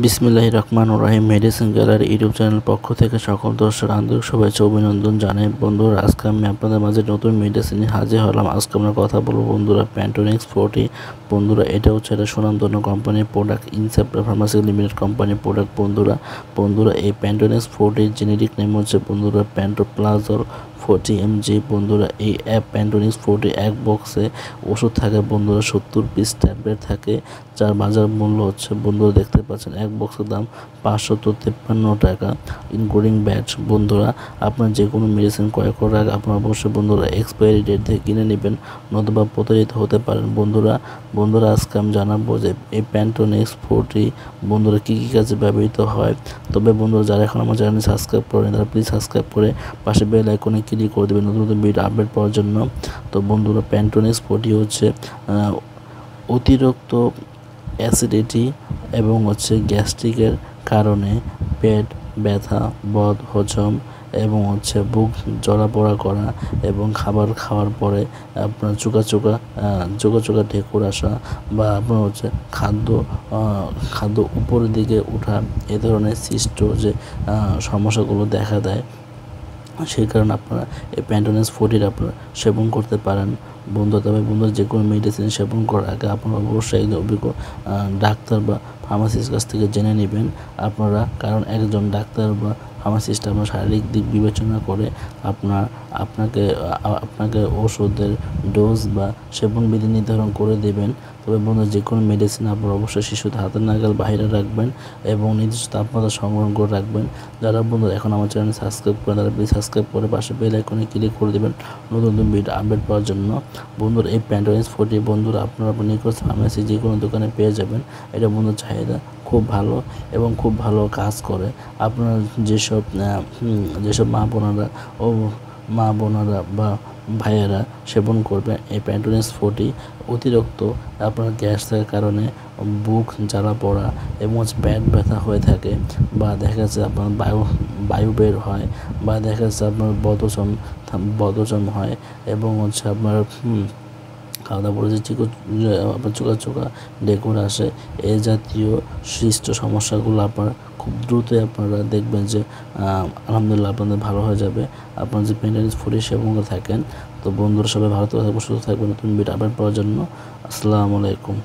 বিসমিল্লাহ রহমান রাহিম মেডিসিন গ্যালারি ইউটিউব চ্যানেল পক্ষ থেকে সকল দর্শক আন্তরিক শুভেচ্ছা অভিনন্দন জানাই। বন্ধুরা, আজকে আমি আপনাদের মাঝে নতুন মেডিসিন হাজির হলাম। আজকে আমরা কথা বলব বন্ধুরা প্যান্টোনিক্স ফোর্টি বন্ধুরা, এটা হচ্ছে একটা সুনামধন্য কোম্পানির প্রোডাক্ট ইনসেপ্টার ফার্মাসি লিমিটেড কোম্পানির প্রোডাক্ট বন্ধুরা বন্ধুরা, এই প্যান্টোনিক্স ফোর্টির জেনেরিক নেম হচ্ছে বন্ধুরা প্যান্টোপ্লাজর ফোরটি এমজি। বন্ধুরা, এই অ্যাপ প্যান্টোনিক্স ফোরটি এক বক্সে ওষুধ থাকে, বন্ধুরা, সত্তর পিস ট্যাবলেট থাকে, যার বাজার মূল্য হচ্ছে, বন্ধুরা, দেখতে পাচ্ছেন, এক বক্সের দাম পাঁচশত তেপ্পান্ন টাকা ইনক্লুডিং ব্যাচ বন্ধুরা, আপনার যে কোনো মেডিসিন ক্রয় করার আগে আপনার অবশ্যই, বন্ধুরা এক্সপায়ারি ডেট থেকে কিনে নেবেন, নতুবা প্রতারিত হতে পারেন। বন্ধুরা বন্ধুরা, আজকে আমি জানাব যে এই প্যান্টোনিক্স ফোরটি বন্ধুরা, কী কী কাজে ব্যবহৃত হয়। তবে, বন্ধুরা, যারা এখন আমার চ্যানেল সাবস্ক্রাইব করেন তারা প্লিজ সাবস্ক্রাইব করে পাশে বেল আইকনে ক্লিক করে দেবেন নতুন নতুন ভিডিও আপডেট পাওয়ার জন্য। তো বন্ধুরা প্যান্টোনিক্স ফোরটি হচ্ছে অতিরিক্ত অ্যাসিডিটি এবং হচ্ছে গ্যাস্ট্রিকের কারণে পেট ব্যথা, বদ, হজম এবং হচ্ছে বুক জড়াপড়া করা এবং খাবার খাওয়ার পরে আপনার চোকা চোকা চোকা চোকা ঢেকুর আসা বা আপনার হচ্ছে খাদ্য খাদ্য উপরের দিকে ওঠা এ ধরনের সৃষ্ট যে সমস্যাগুলো দেখা দেয়। সেই কারণে আপনারা এই প্যান্টোনেস ফোর্টির আপনারা সেবন করতে পারেন। বন্ধু তবে বন্ধু যে কোনো মেডিসিন সেবন করার আগে আপনারা অবশ্যই অভিজ্ঞ ডাক্তার বা ফার্মাসিস্ট কাছ থেকে জেনে নেবেন। আপনারা, কারণ একজন ডাক্তার বা ফার্মাসিস্ট আপনার শারীরিক দিক বিবেচনা করে আপনার, আপনাকে আপনাকে ওষুধের ডোজ বা সেবন বিধি নির্ধারণ করে দেবেন। তবে বন্ধু যে কোনো মেডিসিন আপনার অবশ্যই শিশুদের হাতের নাগাল বাইরে রাখবেন এবং নির্দিষ্ট তাপমাত্রা সংগ্রহ করে রাখবেন। যারা বন্ধু এখন আমার চ্যানেল সাবস্ক্রাইব করেন তারা প্লিজ সাবস্ক্রাইব করে পাশে বেল আইকনে ক্লিক করে দেবেন নতুন নতুন ভিডিও আপডেট পাওয়ার জন্য। বন্ধুর, এই প্যান্টোনিস ফোর্টি বন্ধুরা আপনারা নিকট ফার্মেসি যে কোনো দোকানে পেয়ে যাবেন। এটা বন্ধুর চাহিদা। খুব ভালো এবং খুব ভালো কাজ করে। আপনার যেসব যেসব মা বোনেরা ও মা বোনেরা বা ভাইয়েরা সেবন করবেন এই প্যান্টোনিস ফোর্টি অতিরিক্ত আপনার গ্যাস থাকার কারণে বুক জ্বালা পড়া এবং পেট ব্যথা হয়ে থাকে বা দেখা যাচ্ছে আপনার বায়ু বায়ু বের হয় বা দেখা যাচ্ছে আপনার বদচম বদচম হয় এবং হচ্ছে আপনার দাওয়া পরে চিকো আপনার চোখা চোখা ডেকুর আসে, এ জাতীয় সৃষ্ট সমস্যাগুলো আপনার খুব দ্রুতই আপনারা দেখবেন যে আলহামদুলিল্লাহ আপনাদের ভালো হয়ে যাবে। আপনার যে মেনটেন্স ফুডে সেবন থাকেন, তো বন্ধুরা সবাই ভালো থাকবে সুস্থ থাকবেন, নতুন বিট আপডেট পাওয়ার জন্য। আসসালামু আলাইকুম।